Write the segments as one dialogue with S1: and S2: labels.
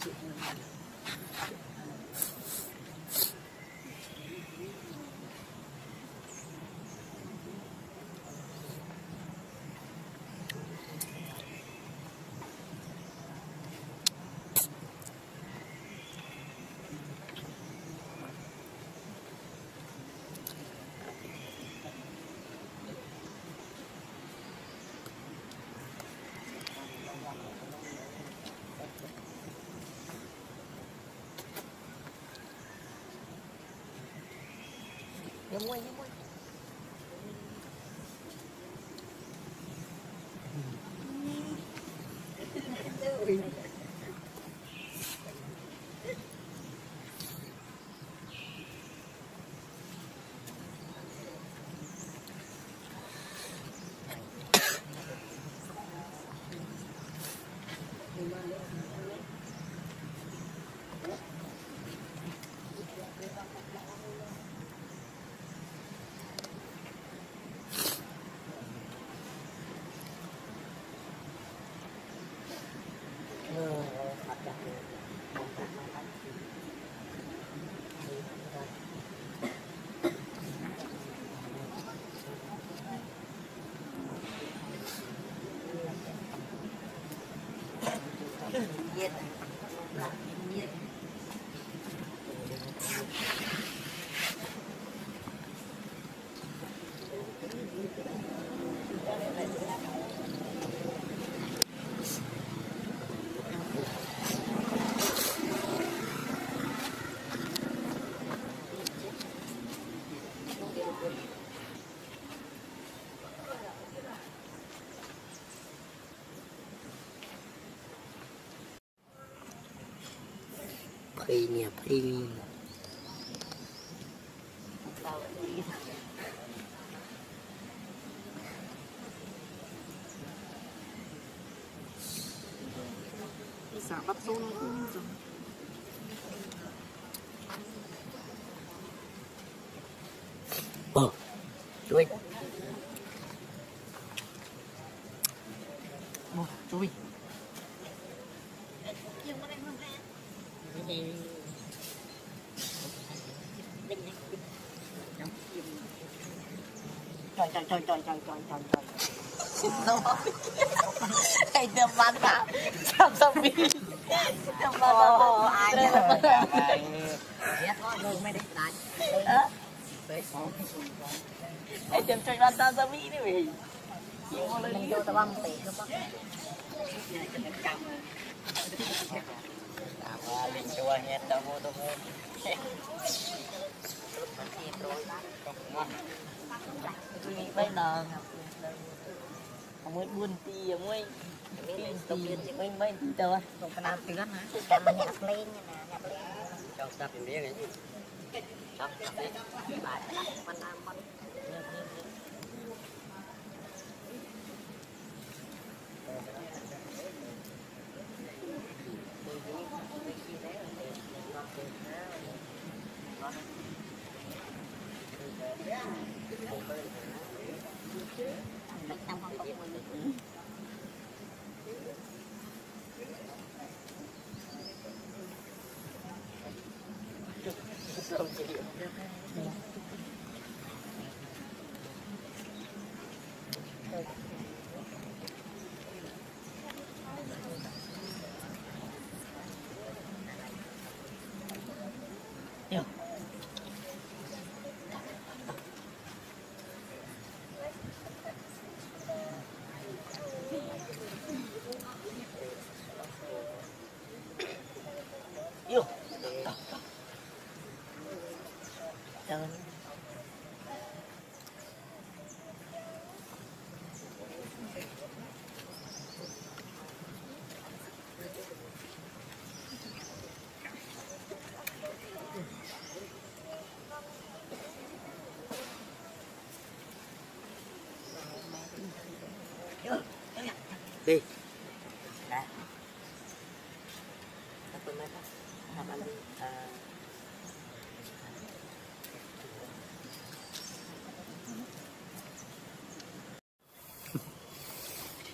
S1: to him. Nhớ Premium, premium.
S2: Bisa bắt
S1: Trời trời trời trời trời trời trời trời. Cái đâm bắn ta. Sao sao bị. Đâm bắn ta. Ai nhá. Biết thôi, rồi mày đi lại. Ờ. Cái đâm trời bắn ta sao bị đấy mày. Mình vô tao băng tỉ nó bắn. Apa linh chua hết đâu vô đâu vô bây giờ ông mới buôn tì mới ti mới mới tờ
S2: Không có làm tiếng hả?
S3: Kita menyiap lain na, nyiap lain.
S1: cho sắp tìm này sắp 知
S3: ってる。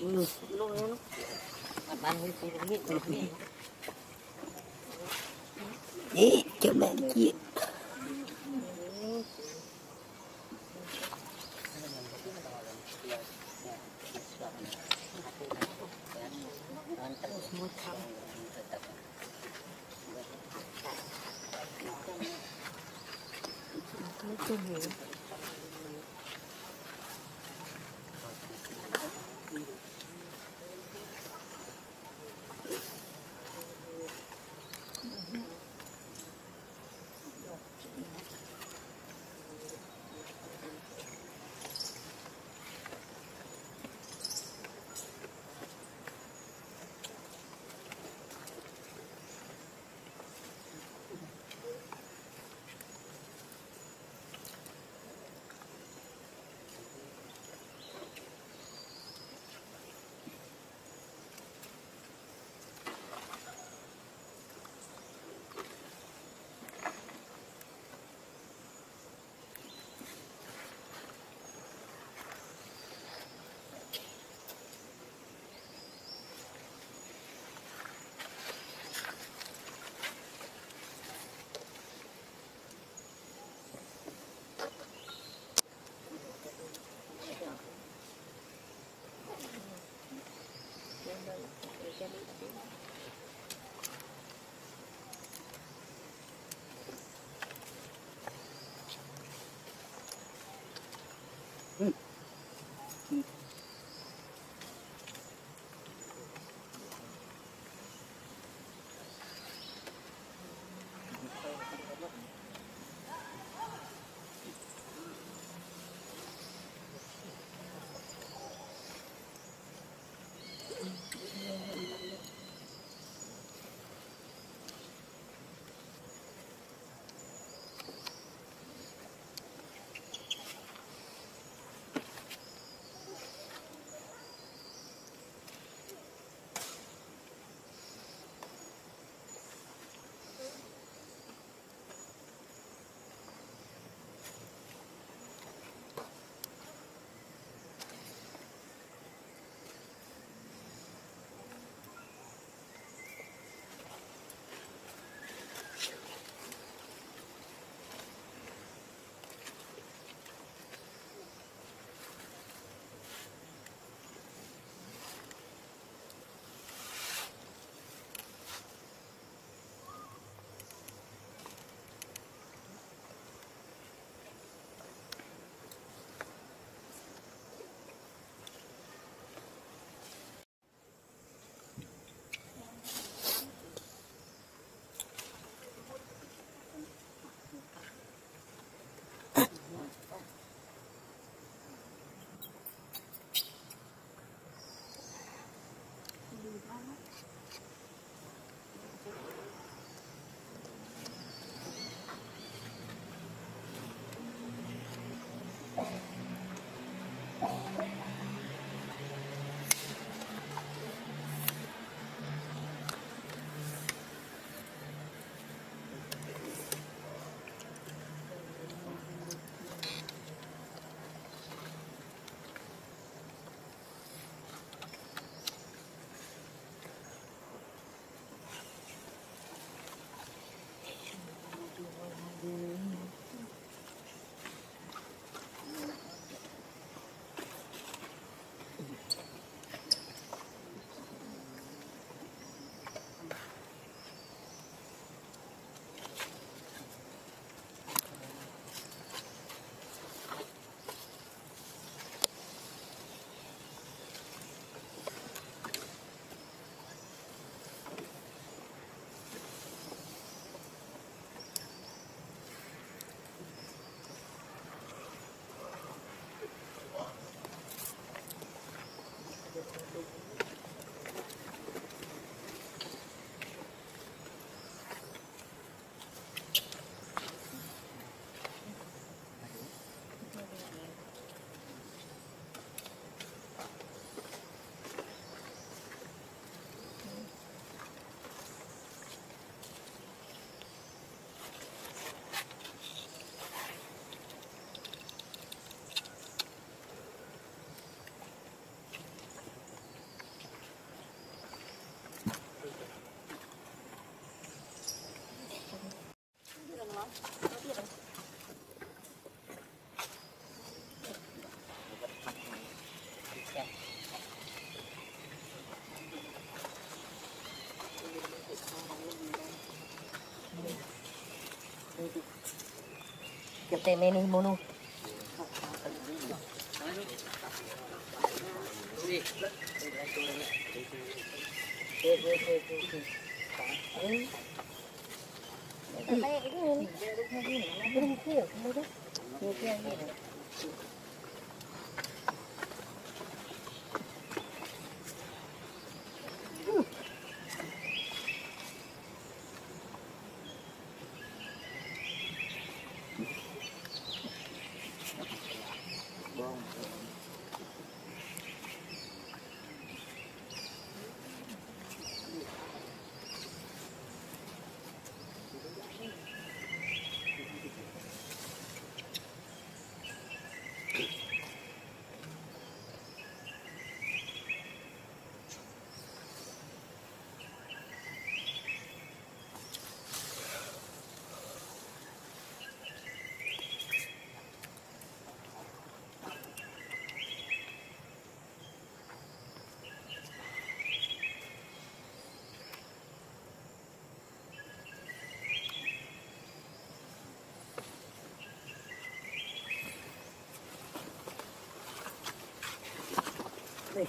S3: Ừ. Để cho
S1: bạn chị Thank you. Gracias. Thì biết được mono. Thank you. 哎，你别都看这里了，不许看这个，你看那
S3: 个。Bạn chuyện.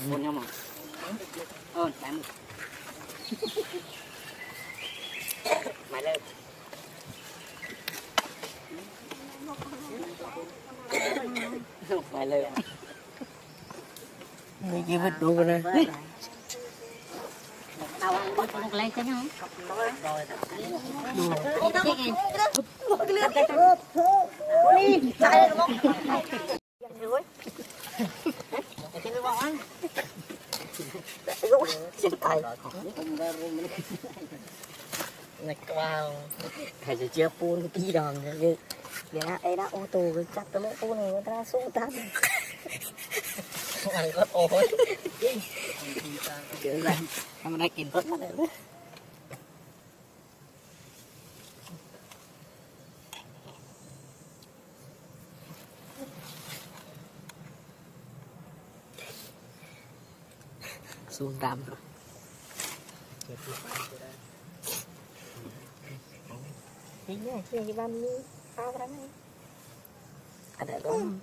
S3: Đi
S2: nhau mà. Ờ, đánh. Mày lên. Mày lên.
S3: Người kia vứt đồ này.
S1: tao ăn bắt nó
S3: vào. Chia phun cái đòn rồi. Để ai đã ô tô cái chặt cái mũ phun này người ta xuống tắt. Ăn có ô. Kiểu này. Em đã kìm hết rồi. xuống đam rồi Iya, iya, bam ni. Kau kan ni. Ada dong.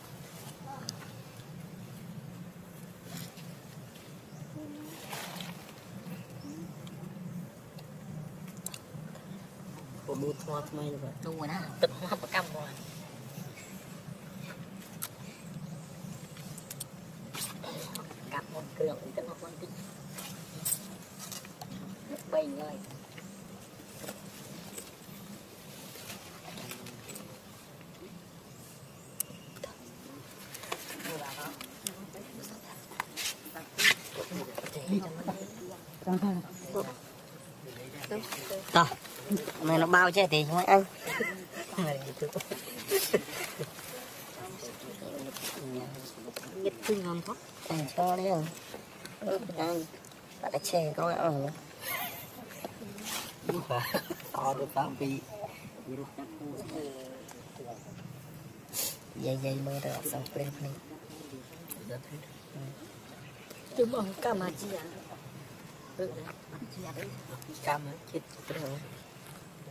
S3: hoa thay rồi
S1: đúng rồi đó
S3: Tịch hoa bạc cầm rồi Cặp một cường cái nó quan tích Bay rồi Tao Này nó bao che thì chúng ăn
S1: nhất tinh ngon quá.
S3: Ăn cho đấy không Ăn. Bạn che có ăn rồi.
S2: To được tám vị.
S3: Dây dây mơ được xong lên này
S1: chúng ông cả mà chi à
S3: Cam á, chết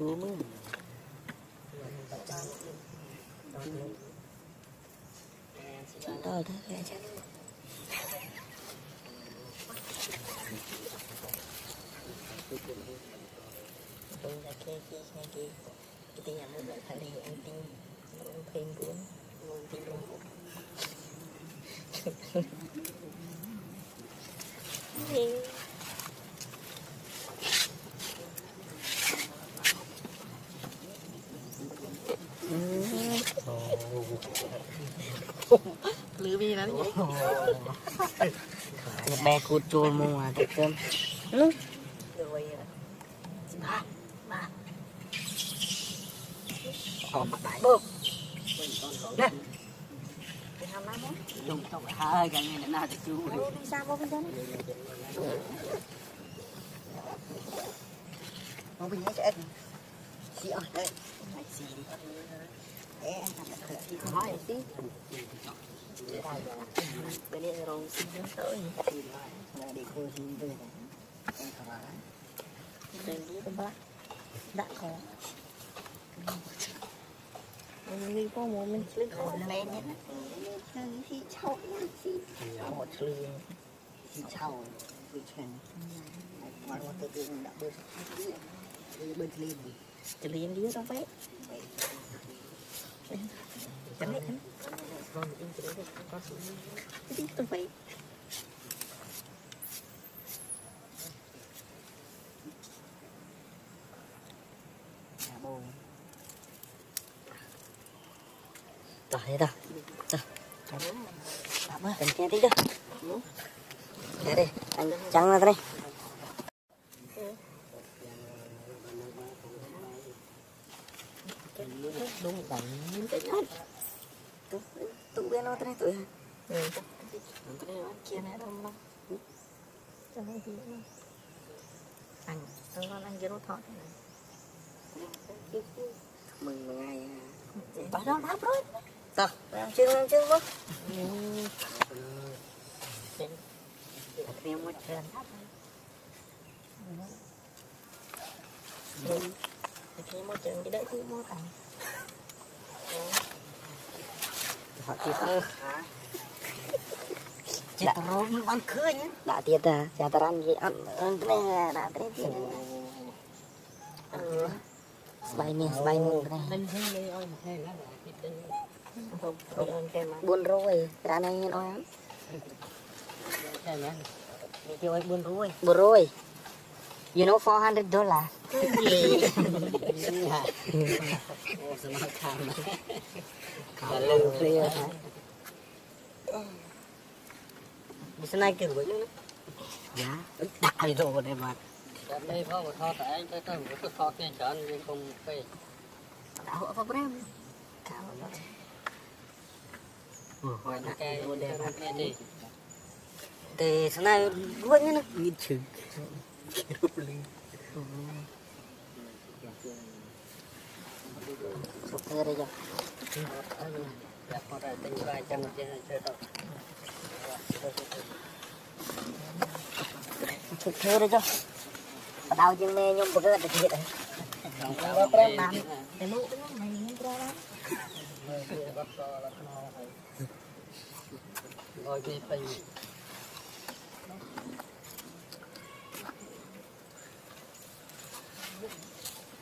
S2: chúng
S3: tôi thấy cái chắc.
S1: Tung ra kia kia kia kia. Cái tin nhà một lại phải đi anh tin. Ông thêm bốn. Ông tin bốn.
S2: Một bè cút trôi mua mà thật cơm.
S1: Rồi. Ba. Ba.
S2: Bắt đại.
S1: Bơm. Nè.
S2: Dùng phải hơi cái này nào thì chú.
S1: Ủa, đi sao vô bên đó?
S2: Chị đây. Làm được thì hỏi tí.
S1: Bên.
S2: Là
S1: đi bác. Đã có. Mình có một mình lên khỏi lên nhé. Lên thì cháu thì
S2: Một lư. Chị chào. Vì chuyện. Mà một tự tự đã bớt. Bớt lên.
S1: chỉ liền đi đâu vậy? Chẳng hết. Rồi mình đi tôi vậy.
S2: Nhà bồ.
S3: Đó thế đó.
S2: Tạm ơi.
S3: Cần kia tí đó. Đây đây, anh trắng ra đây. Bên nó đây tụi.
S1: Ừ. Cái này kia này đâu đâu. Cho nên thì anh anh con anh zero thọ thế này.
S3: Mừng mừng ngày.
S1: Bà ហត់ទៀ
S3: តអឺចិត្តរ
S1: មបានឃើញដាក់ទៀតតាចាតារ៉ាន់
S3: និយាយ
S2: អត់អឹងគ្នា
S3: ដាក់ទៀតទៀតអឺស្បៃនេះស្បៃមុខនេះមិនហ៊ាន
S1: លេឲ្យមិនហ៊ានឡើយទៀត
S3: 400ចាណៃហ៊ានអត់
S2: តែណានិយាយឲ្យ
S3: 400 400 You know 400 dollar.
S2: Ồ, sao mà khám Cả lâu clear hả? Đi xe này kiểu với nữa Dạ, đại rồi đây mà
S4: đây có một kho tại tôi tôi một cái kho kia chọn nhưng không phải
S3: Tahu apa brem?
S4: ngoài cái cái cái gì
S3: Di sana buatnya nak.
S2: Nhìn chừng
S3: Sopir aja.
S4: là kho chụp tính đấy trăm trên chơi đâu
S3: Sopir aja. Tahu je me nyom begat dekat.
S4: không
S3: có brand nào.
S1: cái lũ cái này nó lắm.
S4: rồi cái phải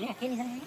S1: thì khơi. Thế nè, thế này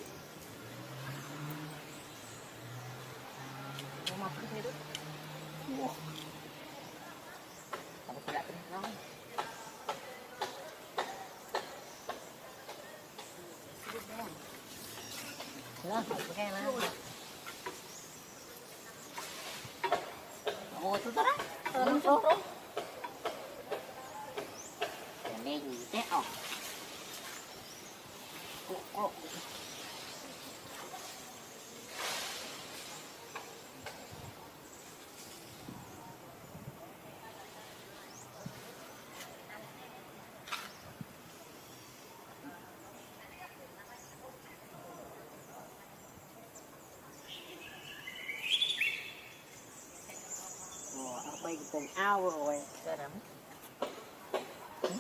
S2: Ồ, ở bên từng ao rồi.
S1: Cái đấm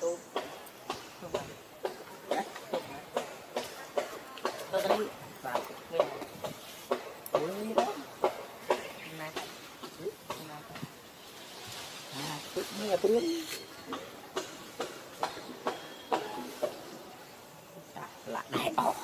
S2: Tôi
S1: Tôi đây Vào Nghe
S2: Ui đó.
S1: Này
S2: À, thích nghe tiếng.
S1: Lại này ọc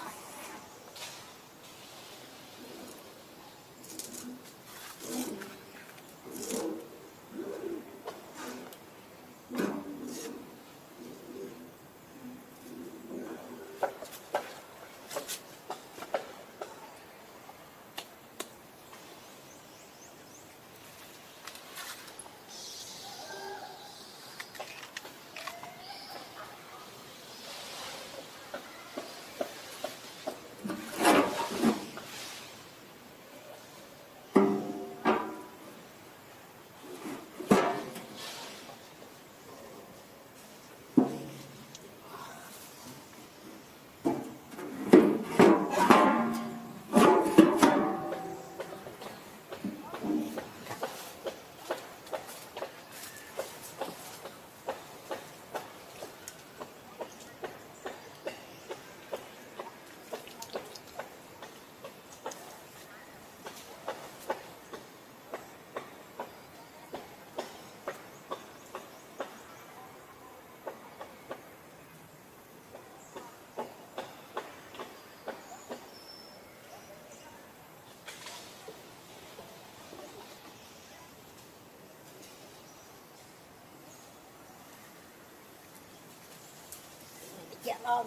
S1: Dạ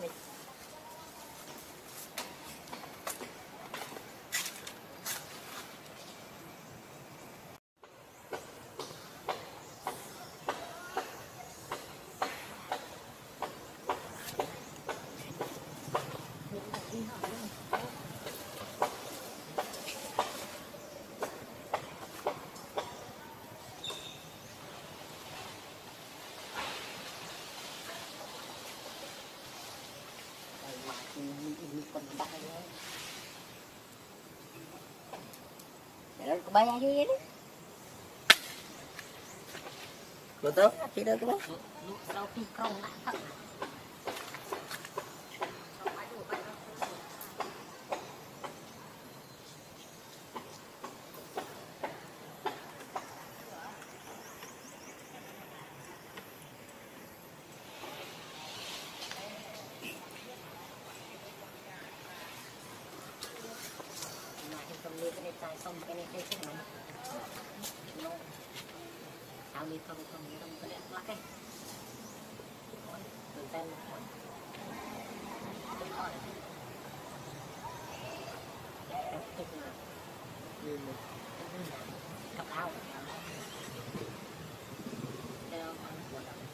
S1: Để nó bay ra dưới đấy
S2: Cô tốt, chị đâu các bác.
S1: Lúc sau khi công lại thật Hãy subscribe cho kênh Ghiền Mì Gõ Để không bỏ lỡ Sao đi không không đi không có đẹp lắm đấy. Từ tên Cặp áo. Theo Con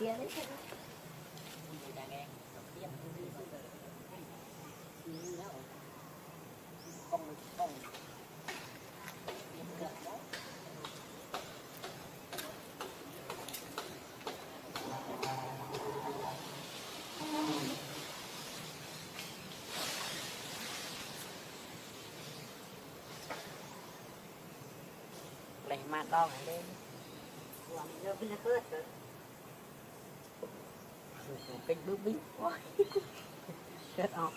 S1: Gracias. Nó bị hớt rồi
S4: kênh bước bí quá. Chết ông,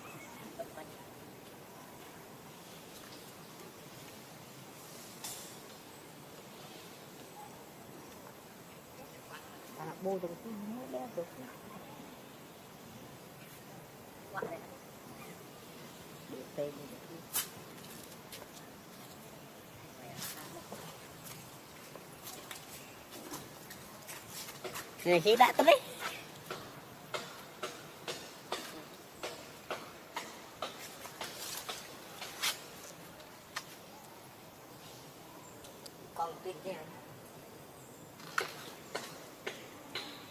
S1: bôi bodong tuh muda tuh Wah, để tên table
S4: khi đã tới. Đấy
S1: con tuyệt vời.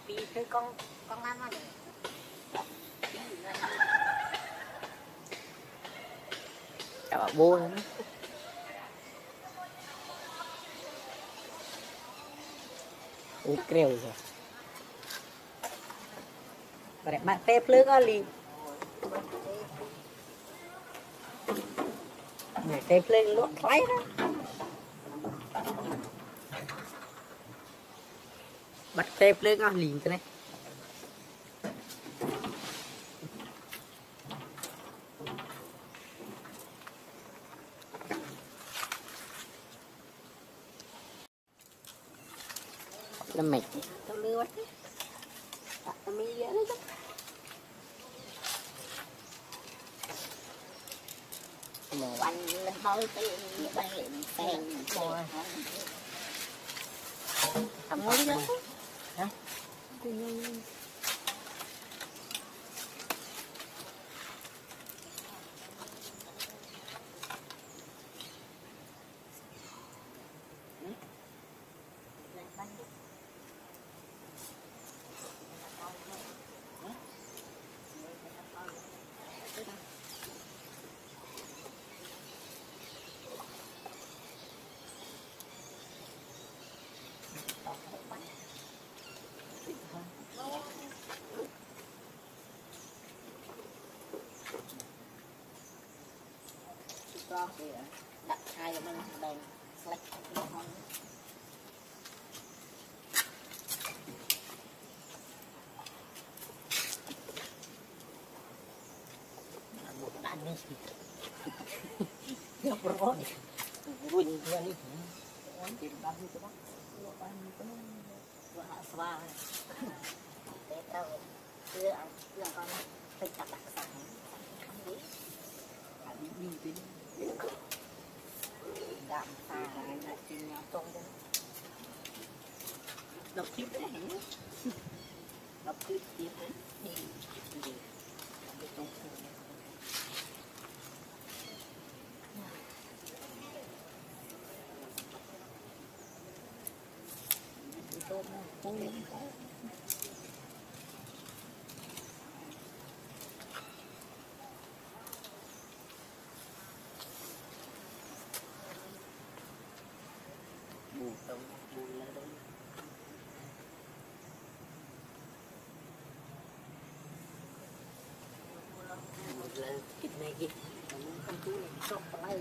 S1: Vì cái con con ăn mà.
S4: Cả bà bô nữa út kêu bạn tép lưỡng á lì này tép lên lỗ lấy đó. Bắt tép lưỡng á lì cái này nó mệt
S1: tao lừa quá tao mi vậy đó chứ
S2: mùa anh lên hơi cái bay liền phèn
S1: thằng ngon chứ
S4: Hả?
S2: Con thì đặt hai cái bên đèn flash không
S4: một đàn đi nhập rồi ruin ra đi
S2: Orang tidak bagus tu bang. Orang itu buat swa. Kita tahu dia yang kan pencak tak kesana. Đi đi đi. Đạm xà lại là chuyện nhỏ trong đó. Đọc clip đấy hả? Đọc clip tiếp đấy. Đi. Đi. Đi Gõ Để Đi
S4: bỏ lỡ những video hấp dẫn lần kịch này kịch
S2: Không chú này sốc vào đây,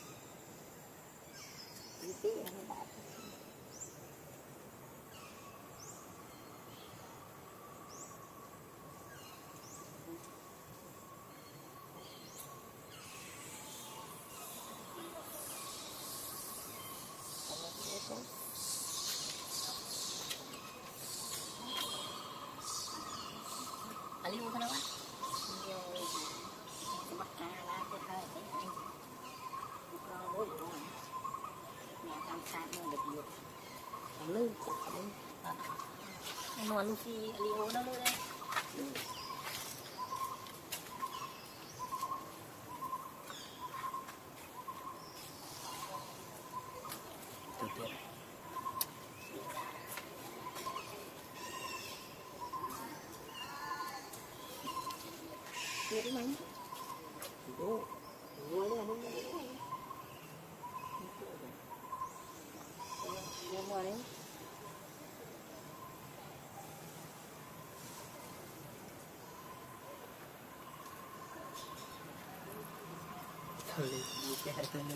S4: nào mua
S1: ở kia
S2: cách cách người cách cách cách cô việc cầm tu quá hơn cách đi tí nó đã
S1: aliu kenapa
S2: nhiều cái bắt cá lá cái hơi cái anh có lối rồi mẹ tam sát nó được nhiều
S1: thằng lư thằng lư anh nói Lucy aliu nó lư đây.
S4: Từ từ
S2: Biết đấy mấy
S4: Đúng
S2: Vui đấy đúng
S1: mua mua đấy
S4: Thôi đi, đi